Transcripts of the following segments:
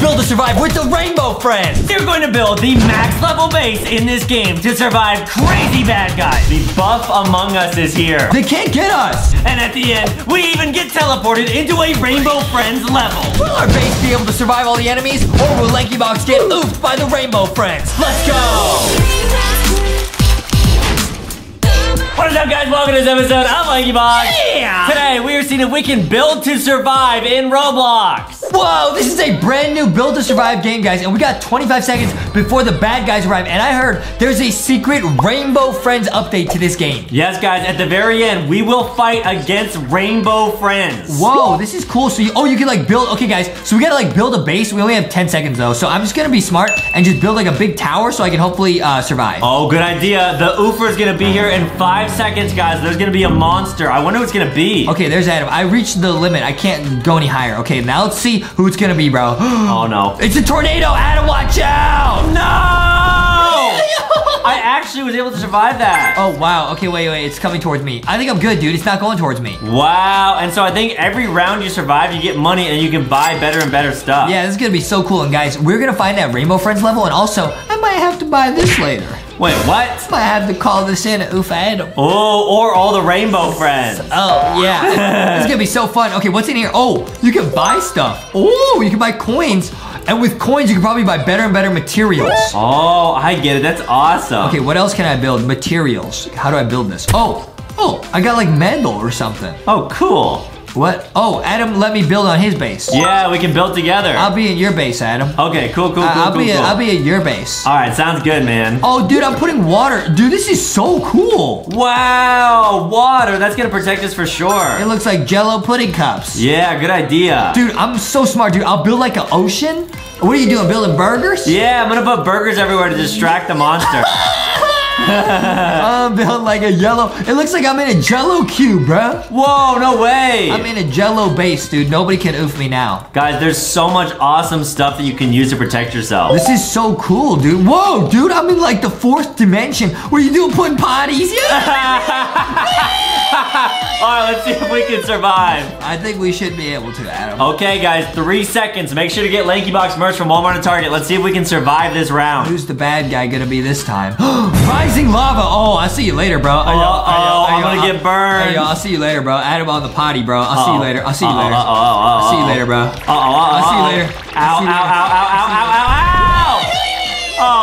build to survive with the Rainbow Friends. They're going to build the max level base in this game to survive crazy bad guys. The buff Among Us is here. They can't get us. And at the end, we even get teleported into a Rainbow Friends level. Will our base be able to survive all the enemies, or will Lankybox get oofed by the Rainbow Friends? Let's go! What is up, guys? Welcome to this episode of Lankybox. Yeah! Today, we are seeing if we can build to survive in Roblox. Whoa, this is a brand new Build to Survive game, guys, and we got 25 seconds before the bad guys arrive. And I heard there's a secret Rainbow Friends update to this game. Yes, guys, at the very end, we will fight against Rainbow Friends. Whoa, this is cool. So, you, oh, you can like build, okay, guys, so we gotta like build a base. We only have 10 seconds though, so I'm just gonna be smart and just build like a big tower so I can hopefully uh, survive. Oh, good idea. The Oofer is gonna be here in five seconds, guys. There's gonna be a monster. I wonder who it's gonna be. Okay, there's Adam. I reached the limit. I can't go any higher. Okay, now let's see who it's gonna be, bro. Oh, no. It's a tornado. Adam, watch out! No! Actually was able to survive that. Oh, wow. Okay, wait, wait. It's coming towards me. I think I'm good, dude. It's not going towards me. Wow, and so I think every round you survive, you get money and you can buy better and better stuff. Yeah, this is gonna be so cool. And guys, we're gonna find that Rainbow Friends level. And also, I might have to buy this later. Wait, what? Might have to call this in at Oof Adam. Oh, or all the rainbow friends. Oh, yeah. this is gonna be so fun. Okay, what's in here? Oh, you can buy stuff. Oh, you can buy coins. And with coins, you can probably buy better and better materials. Oh, I get it. That's awesome. Okay, what else can I build? Materials. How do I build this? Oh, oh, I got like metal or something. Oh, cool. What? Oh, Adam let me build on his base. Yeah, we can build together. I'll be in your base, Adam. okay, cool, cool, cool, I- I'll cool, be cool. I'll be at your base. All right, sounds good, man. Oh, dude, I'm putting water. Dude, this is so cool. Wow, water. That's gonna protect us for sure. It looks like Jello pudding cups. Yeah, good idea. Dude, I'm so smart, dude. I'll build like an ocean. What are you doing? Building burgers? Yeah, I'm gonna put burgers everywhere to distract the monster. I'm built like a yellow. It looks like I'm in a Jello cube, bro. Whoa, no way. I'm in a Jello base, dude. Nobody can oof me now. Guys, there's so much awesome stuff that you can use to protect yourself. This is so cool, dude. Whoa, dude, I'm in like the fourth dimension. What are you doing, putting potties? All right, let's see if we can survive. I think we should be able to, Adam. Okay, guys, three seconds. Make sure to get Lankybox merch from Walmart and Target. Let's see if we can survive this round. Who's the bad guy gonna be this time? Rising lava. Oh, I'll see you later, bro. Uh-oh, I'm gonna get burned. Hey, yo, I'll see you later, bro. Adam on the potty, bro. I'll see you later. I'll see you later. I'll see you later, bro. I'll see you later. Ow, ow, ow, ow, ow, ow, ow, ow.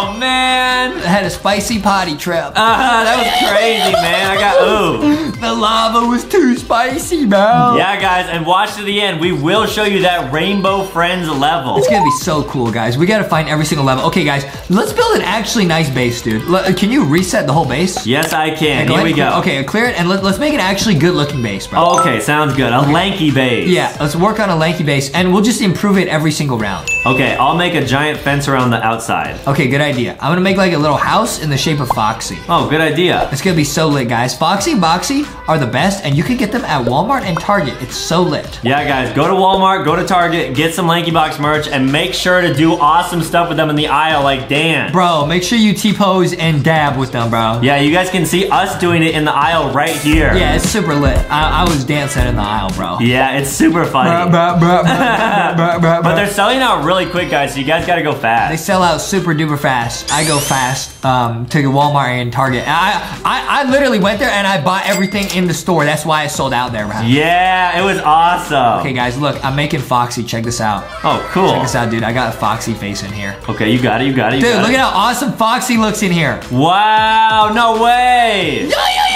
Oh, man. I had a spicy potty trap. Uh, that was crazy, man. I got ooh. the lava was too spicy, man. Yeah, guys, and watch to the end. We will show you that Rainbow Friends level. It's gonna be so cool, guys. We gotta find every single level. Okay, guys, let's build an actually nice base, dude. L- can you reset the whole base? Yes, I can. Go Here we go. Okay, clear it and let, us make an actually good looking base, bro. Okay, sounds good. A lanky base. Yeah, let's work on a lanky base and we'll just improve it every single round. Okay, I'll make a giant fence around the outside. Okay, good idea. I'm gonna make like a little house in the shape of Foxy. Oh, good idea. It's gonna be so lit, guys. Foxy Boxy are the best, and you can get them at Walmart and Target. It's so lit. Yeah, guys, go to Walmart, go to Target, get some Lankybox merch, and make sure to do awesome stuff with them in the aisle like Dan. Bro, make sure you T-pose and dab with them, bro. Yeah, you guys can see us doing it in the aisle right here. Yeah, it's super lit. I, I was dancing in the aisle, bro. Yeah, it's super funny. But they're selling out really quick, guys, so you guys gotta go fast. They sell out super duper fast. I go fast um, to Walmart and Target. And I, I I literally went there and I bought everything in the store. That's why I sold out there, bro. Yeah, it was awesome. Okay, guys, look, I'm making Foxy. Check this out. Oh, cool. Check this out, dude. I got a Foxy face in here. Okay, you got it, you got it, you Dude, got look it. at how awesome Foxy looks in here. Wow, no way. It's Foxy!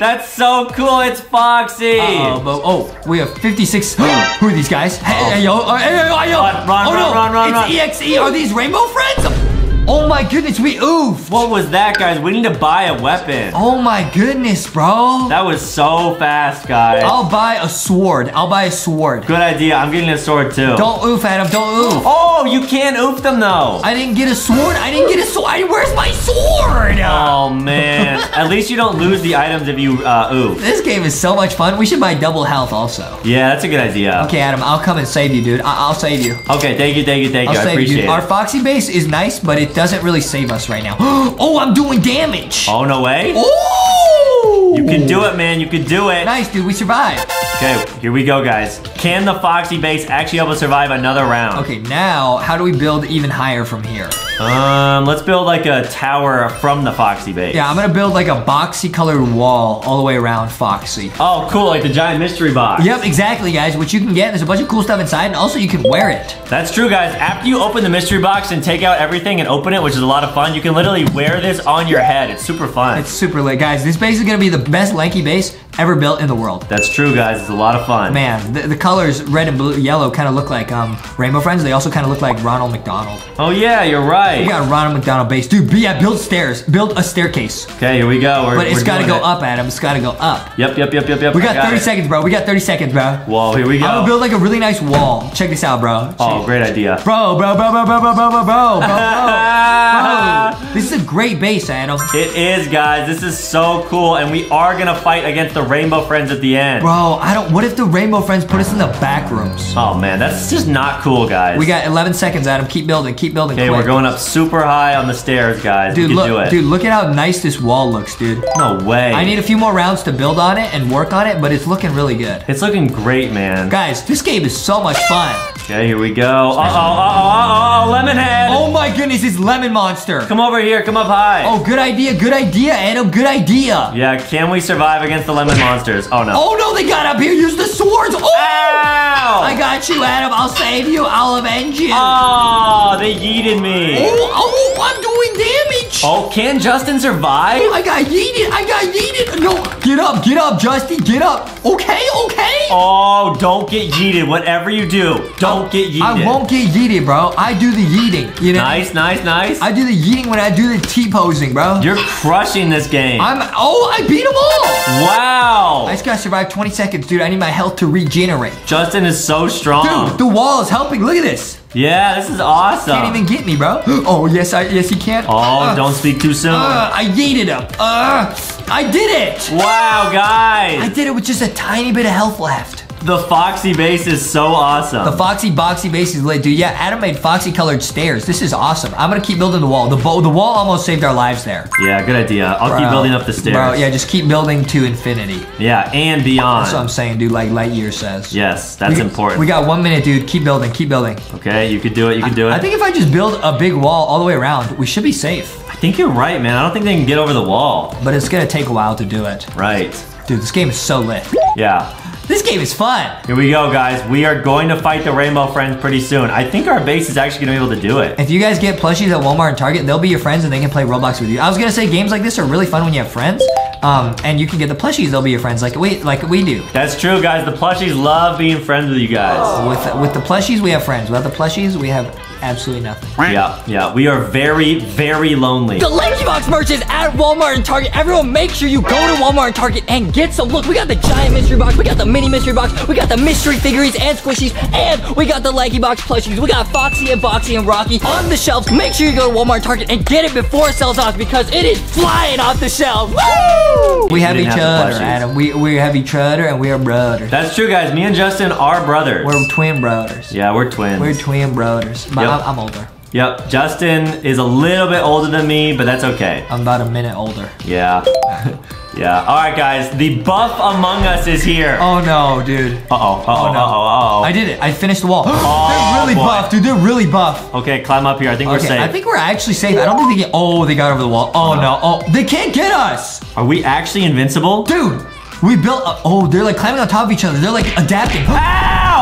That's so cool, it's Foxy. Uh-oh, but, oh, we have 56. Who are these guys? Hey, hey, yo, uh, hey, yo. Run, run, oh, run, no. run, run, It's EXE. Are these rainbow friends? Oh my goodness, we oof. What was that, guys? We need to buy a weapon. Oh my goodness, bro. That was so fast, guys. I'll buy a sword. I'll buy a sword. Good idea. I'm getting a sword too. Don't oof, Adam. Don't oof. Oh, you can't oof them though. I didn't get a sword. I didn't get a sword. Where's my sword? Oh man. At least you don't lose the items if you uh, oof. This game is so much fun. We should buy double health also. Yeah, that's a good idea. Okay, Adam, I'll come and save you, dude. I- I'll save you. Okay, thank you, thank you, thank I'll you. I save you, appreciate it. Our Foxy base is nice, but it doesn't really save us right now. oh, I'm doing damage. Oh no way. Ooh! You can do it, man. You can do it. Nice, dude. We survived. Okay, here we go, guys. Can the Foxy base actually help us survive another round? Okay, now how do we build even higher from here? Um, let's build like a tower from the Foxy base. Yeah, I'm gonna build like a boxy colored wall all the way around Foxy. Oh, cool, like the giant mystery box. Yep, exactly, guys. Which you can get. There's a bunch of cool stuff inside, and also you can wear it. That's true, guys. After you open the mystery box and take out everything and open it, which is a lot of fun, you can literally wear this on your head. It's super fun. It's super lit, guys. This base is gonna be the best lanky base ever built in the world. That's true, guys. It's a lot of fun. Man, the, the colors red and blue, yellow kind of look like um, Rainbow Friends. They also kind of look like Ronald McDonald. Oh yeah, you're right. We got a Ronald McDonald base, dude. Yeah, build stairs, build a staircase. Okay, here we go. We're, But it's got to go it. up, Adam. It's got to go up. Yep, yep, yep, yep, yep. We I got 30 it. seconds, bro. We got 30 seconds, bro. Whoa, here we go. I'm gonna build like a really nice wall. Check this out, bro. oh, great idea. Bro, bro, bro, bro, bro, bro, bro, bro, bro, bro, bro. This is a great base, Adam. It is, guys. This is so cool, and we are gonna fight against the Rainbow Friends at the end. Bro, I don't. What if the Rainbow Friends put us in the back rooms? Oh man, that's just not cool, guys. We got 11 seconds, Adam. Keep building. Keep building. Okay, we're going up super high on the stairs, guys. Dude, we can look, do it. dude, look at how nice this wall looks, dude. no way. I need a few more rounds to build on it and work on it, but it's looking really good. It's looking great, man. Guys, this game is so much fun. Okay, here we go. Uh oh, uh oh, uh oh, Lemonhead. Oh my goodness, it's Lemon Monster. Come over here. Come up high. Oh, good idea, good idea, Adam, good idea. Yeah, can we survive against the lemon monsters? Oh no. Oh no, they got up here, use the swords. Oh! Ow! I got you, Adam. I'll save you. I'll avenge you. Oh, they yeeted me. Oh, oh, I'm doing damage. Oh, can Justin survive? I got yeeted. I got yeeted. No, get up, get up, Justy, get up. Okay, okay. Oh, don't get yeeted. Whatever you do, don't get yeeted. I won't get yeeted, bro. I do the yeeting. You know. Nice, nice, nice. I do the yeeting when I do the T posing, bro. You're crushing this game. I'm. Oh, I beat them all. wow. I just gotta survive 20 seconds, dude. I need my health to regenerate. Justin is so strong. Dude, the wall is helping. Look at this. Yeah, this is awesome. Can't even get me, bro. Oh, yes, I yes, he can. oh, Uh, don't speak too soon. Uh, I yeeted him. Uh, I did it. wow, guys. I did it with just a tiny bit of health left. The Foxy base is so awesome. The Foxy Boxy base is lit, dude. Yeah, Adam made Foxy colored stairs. This is awesome. I'm gonna keep building the wall. The, the wall almost saved our lives there. yeah, good idea. I'll keep building up the stairs. Bro, yeah, just keep building to infinity. Yeah, and beyond. That's what I'm saying, dude. Like Lightyear says. Yes, that's We important. We got one minute, dude. Keep building. Keep building. okay, you could do it. You could do it. I think if I just build a big wall all the way around, we should be safe. I think you're right, man. I don't think they can get over the wall. But it's gonna take a while to do it. Right. Dude, this game is so lit. Yeah. This game is fun. Here we go, guys. We are going to fight the Rainbow Friends pretty soon. I think our base is actually going to be able to do it. If you guys get plushies at Walmart and Target, they'll be your friends and they can play Roblox with you. I was gonna say games like this are really fun when you have friends. Um, and you can get the plushies, they'll be your friends like we like we do. That's true, guys. The plushies love being friends with you guys. With with the plushies, we have friends. Without the plushies, we have absolutely nothing. Yeah, yeah. We are very, very lonely. The Lanky Box merch is at Walmart and Target. Everyone make sure you go to Walmart and Target and get some. Look, we got the giant mystery box, we got the mini mystery box, we got the mystery figurines and squishies, and we got the Lanky Box plushies. We got Foxy and Boxy and Rocky on the shelves. Make sure you go to Walmart and Target and get it before it sells off because it is flying off the shelves. Woo! We have each have other. Adam. We we have each other and we are brothers. That's true, guys. Me and Justin are brothers. We're twin brothers. yeah, we're twins. We're twin brothers. But Yep. I'm, I'm older. yep. Justin is a little bit older than me, but that's okay. I'm about a minute older. Yeah. yeah. All right, guys. The buff among us is here. Oh no, dude. Uh oh. Uh oh. No. Uh oh. Uh. I did it. I finished the wall. Oh, they're really boy. buff, dude. They're really buff. Okay, climb up here. I think we're safe. I think we're actually safe. I don't think they get. Oh, they got over the wall. Oh no. Oh, they can't get us, Are we actually invincible? dude. We built. A, oh, they're like climbing on top of each other. They're like adapting.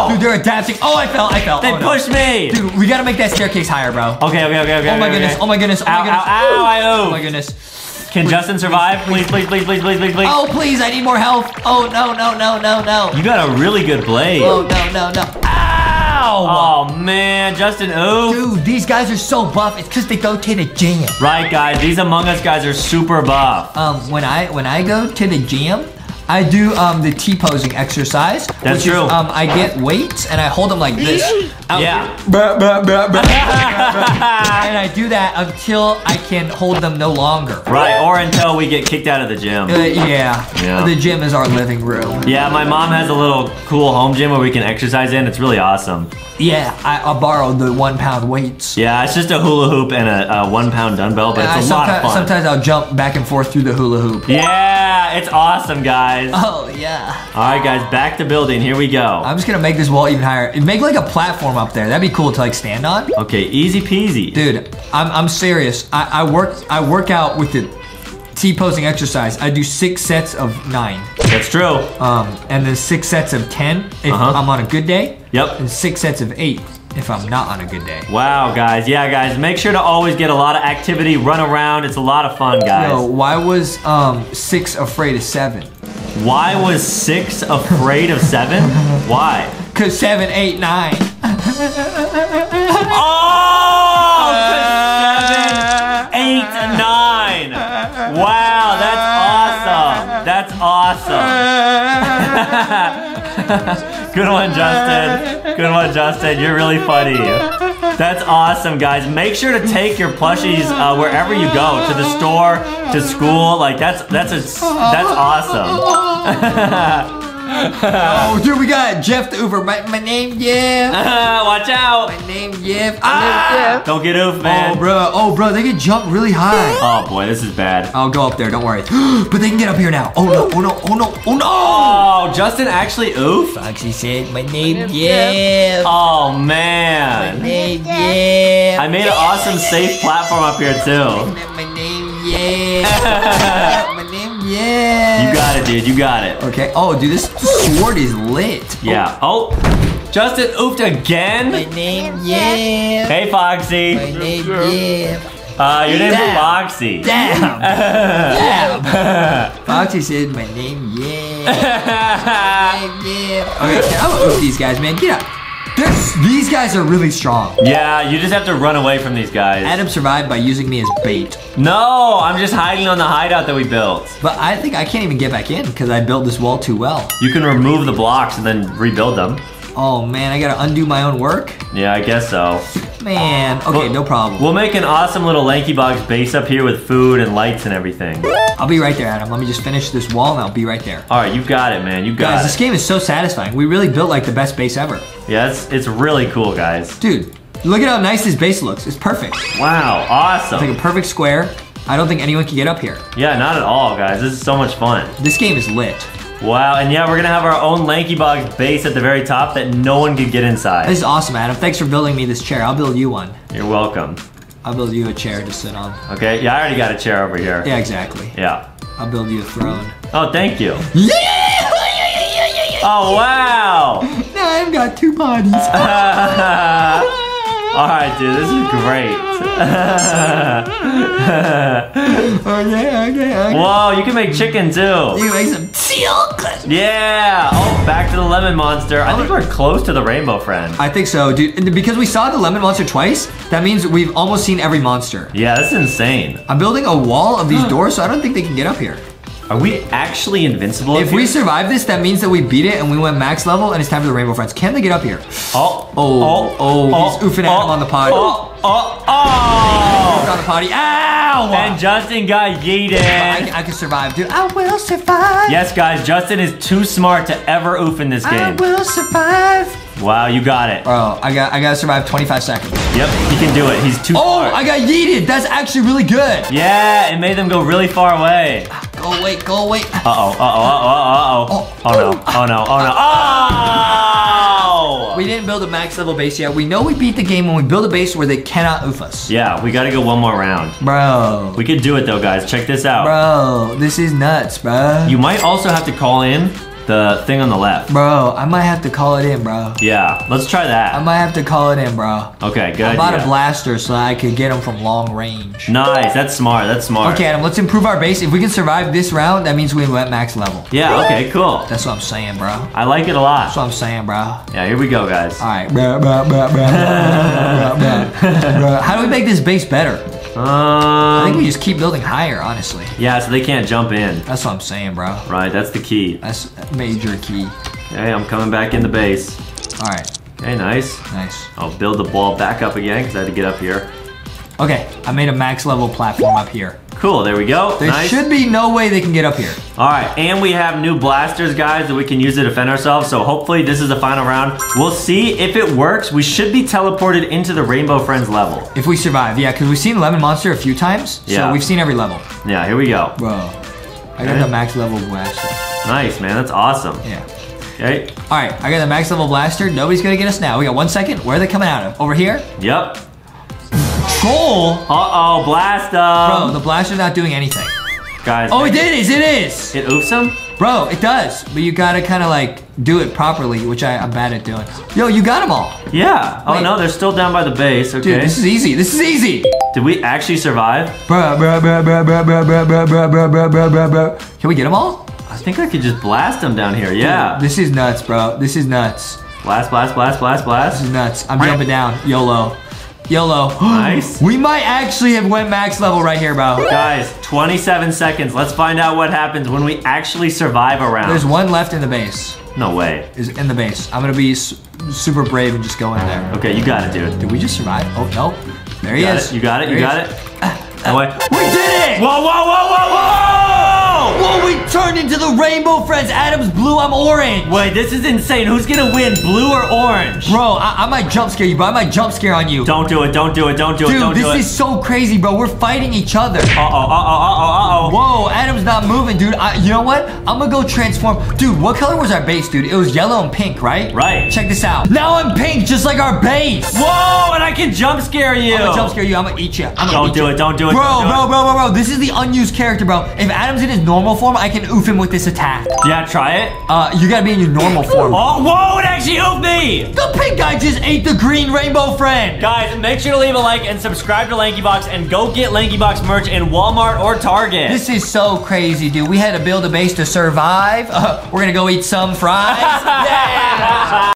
Ow! Dude, they're adapting. Oh, I fell. I fell. they oh, no. pushed me. Dude, we gotta make that staircase higher, bro. Okay, okay, okay, okay. Oh my okay, goodness. okay. Oh my goodness. Oh my Ow, goodness. ow, ow, I Oh my goodness. Can Justin survive? Please, please, please, please, please, please, please. Oh please, I need more health. Oh no no no no no. You got a really good blade. Oh no no no. Ow! Oh man, Justin, ooh. Dude, these guys are so buff. It's because they go to the gym. Right, guys, these Among Us guys are super buff. Um, when I when I go to the gym, I do um, the T-posing exercise. That's true. Is, um, I get weights and I hold them like this. out Yeah. Bruh, bruh. and I do that until I can hold them no longer. Right, or until we get kicked out of the gym. Uh, yeah. Yeah. The gym is our living room. Yeah, my mom has a little cool home gym where we can exercise in. It's really awesome. Yeah, I, I borrowed the one pound weights. Yeah, it's just a hula hoop and a, a one pound dumbbell, but I it's a lot of fun. Sometimes I'll jump back and forth through the hula hoop. Yeah, it's awesome, guys. All Oh yeah. All right, guys, back to building. Here we go. I'm just gonna make this wall even higher. Make like a platform up there. That'd be cool to like stand on. Okay, easy peasy. Dude, I'm, I'm serious. I, I work I work out with the T posing exercise. I do six sets of nine. That's true. Um, and then six sets of ten if Uh-huh. I'm on a good day. Yep. And six sets of eight if I'm not on a good day. Wow, guys. Yeah, guys, make sure to always get a lot of activity, run around. It's a lot of fun, guys. Yo, why was um six afraid of seven? Why was six afraid of seven? Why? Cause seven, eight, nine. Oh! seven, eight, nine. Wow, that's awesome. That's awesome. Good one, Justin. Good one, Justin. You're really funny. That's awesome, guys. Make sure to take your plushies uh, wherever you go, to the store, to school. Like that's that's a that's awesome. Oh, dude, we got Jeff the Uber. My, my name, Jeff. Watch out! My name, Jeff. Ah! Don't get oof, man. Oh, bro. Oh, bro, they can jump really high. Oh boy, this is bad. I'll go up there, don't worry. but they can get up here now. Oh no, oh no, oh no, oh no! Oh, Justin actually oof. Foxy said, my name, Jeff. Oh man. My man. name, Jeff. I made an awesome safe platform up here too. My name, Jeff. Jeff. You got it, dude. You got it. Okay. Oh, dude, this sword is lit. Yeah. Oh, Justin oofed again. My name, Jeff. Hey, Foxy. My name, Jeff. Uh, your name's Damn. Foxy. Damn. Damn. Foxy said, my name, Jeff. My name, Jeff. Okay, I'm gonna oof these guys, man. Get up. There's, these guys are really strong. yeah, you just have to run away from these guys. Adam survived by using me as bait. No, I'm just hiding on the hideout that we built. But I think I can't even get back in because I built this wall too well. You can remove the blocks and then rebuild them. Oh man, I gotta undo my own work? Yeah, I guess so. Man, okay, Well- no problem. We'll make an awesome little Lanky Box base up here with food and lights and everything. I'll be right there, Adam. Let me just finish this wall and I'll be right there. All right, you've got it, man. You got Guys, it. this game is so satisfying. We really built like the best base ever. Yeah, it's, it's really cool, guys. Dude, look at how nice this base looks. It's perfect. Wow, awesome. like a perfect square. I don't think anyone can get up here. Yeah, not at all, guys. This is so much fun. This game is lit. Wow, and yeah, we're gonna have our own Lanky Box base at the very top that no one could get inside. This is awesome, Adam. Thanks for building me this chair. I'll build you one. You're welcome. I'll build you a chair to sit on. Okay, yeah, I already got a chair over here. Yeah, exactly. Yeah. I'll build you a throne. Oh, thank you. Yeah! Oh, wow. Now I've got two bodies. all right, dude, this is great. okay, okay, okay. Whoa, you can make chicken too. You make some. Yeah. Oh, back to the lemon monster. I think we're close to the rainbow friend. I think so, dude. And because we saw the lemon monster twice, that means we've almost seen every monster. Yeah, that's insane. I'm building a wall of these doors, so I don't think they can get up here. Are we actually invincible? If we survive this, that means that we beat it and we went max level, and it's time for the rainbow friends. Can they get up here? Oh, Oh, oh, oh, oh, oh he's oofing at oh, him on the pod. Oh, oh, oh! On the potty. Ow! And Justin got yeeted. I, I can survive, dude. I will survive. Yes, guys, Justin is too smart to ever oof in this game. I will survive. Wow, you got it. Bro, I got I gotta survive 25 seconds. Yep, he can do it. He's too Oh, smart. I got yeeted. That's actually really good. yeah, it made them go really far away. Go away, go away. Uh oh, uh oh, uh oh, uh oh. Oh no, oh no, oh no. Oh! We didn't build a max level base yet. We know we beat the game when we build a base where they cannot oof us. Yeah, we gotta go one more round. Bro. We could do it though, guys. Check this out. Bro, this is nuts, bro. You might also have to call in the thing on the left. Bro, I might have to call it in, bro. Yeah, let's try that. I might have to call it in, bro. Okay, good. I bought idea. a blaster so I could get them from long range. Nice, that's smart, that's smart. Okay, Adam, let's improve our base. If we can survive this round, that means we went max level. Yeah, okay, cool. That's what I'm saying, bro. I like it a lot. That's what I'm saying, bro. Yeah, here we go, guys. All right. How do we make this base better? I think we Um, just keep building higher, honestly. yeah, so they can't jump in. That's what I'm saying, bro. Right, that's the key. That's a major key. Okay, I'm coming back in the base. All right, Okay, nice. nice. I'll build the ball back up again because I had to get up here. Okay, I made a max level platform up here. Cool, there we go. There nice. should be no way they can get up here. All right, and we have new blasters, guys, that we can use to defend ourselves. So hopefully this is the final round. We'll see if it works. We should be teleported into the Rainbow Friends level. If we survive, yeah, because we've seen Lemon Monster a few times. Yeah. So we've seen every level. Yeah, here we go. Bro, I got Okay. the max level blaster. Nice, man. That's awesome. Yeah. Okay. All right, I got the max level blaster. Nobody's gonna get us now. We got one second. Where are they coming out of? Over here? Yep. Goal? Uh-oh, blast up. Bro, the blaster's not doing anything. Guys. Oh, it it is, it is. It oops him? Bro, it does, but you gotta kinda like do it properly, which I, am bad at doing. Yo, you got them all. Yeah. Wait. Oh no, they're still down by the base, okay. Dude, this is easy, this is easy. Did we actually survive? Can we get them all? I think I could just blast them down here, yeah. Dude, this is nuts, bro, this is nuts. Blast, blast, blast, blast, blast. This is nuts, I'm jumping down, YOLO. YOLO. Nice. We might actually have went max level right here, bro. Guys, 27 seconds. Let's find out what happens when we actually survive a round. There's one left in the base. No way. Is in the base. I'm gonna be su- super brave and just go in there. Okay, you got to do it, dude. Did we just survive? Oh no. There he You got is. it. You got it. There You got is. it. No way. We did it! Whoa, whoa, whoa, whoa, whoa! Whoa, we turned into the rainbow friends. Adam's blue, I'm orange. Wait, this is insane. Who's gonna win, blue or orange? Bro, I, I might jump scare you, bro. I might jump scare on you. Don't do it. Don't do it. Don't do it. Dude, don't do this is so crazy, bro. We're fighting each other. Uh oh. Uh oh. Uh oh. Uh oh. Whoa, Adam's not moving, dude. I, you know what? I'm gonna go transform. Dude, what color was our base, dude? It was yellow and pink, right? Right. Check this out. Now I'm pink, just like our base. Whoa! And I can jump scare you. I'm gonna jump scare you. I'm gonna eat you. I'm gonna Don't eat do you. it, don't do it, Bro, don't do bro, it. bro, bro, bro. This is the unused character, bro. If Adam's in his normal form, I can oof him with this attack. Yeah, try it. Uh, you gotta be in your normal form. Oh, whoa! It actually oofed me. The pink guy just ate the green rainbow friend. Guys, make sure to leave a like and subscribe to LankyBox and go get LankyBox merch in Walmart or Target. This is so crazy, dude. We had to build a base to survive. Uh, we're gonna go eat some fries. yeah.